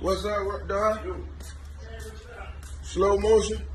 What's up, Don? Slow motion?